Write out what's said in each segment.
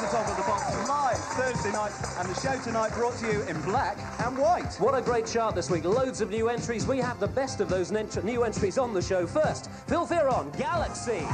The Top of the Pops live Thursday night, and the show tonight brought to you in black and white. What a great chart this week. Loads of new entries. We have the best of those new entries on the show first. Phil Fearon, Galaxy.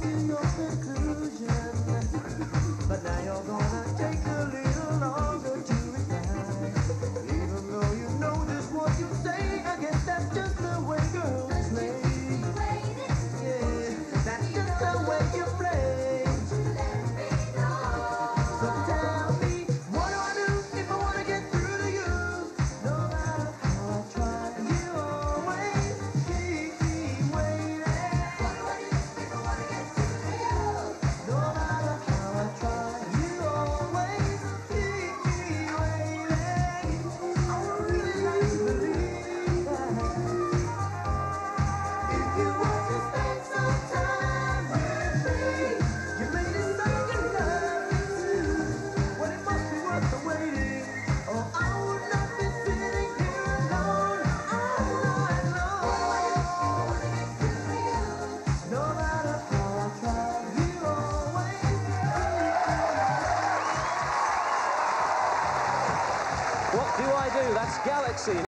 What do I That's Galaxy.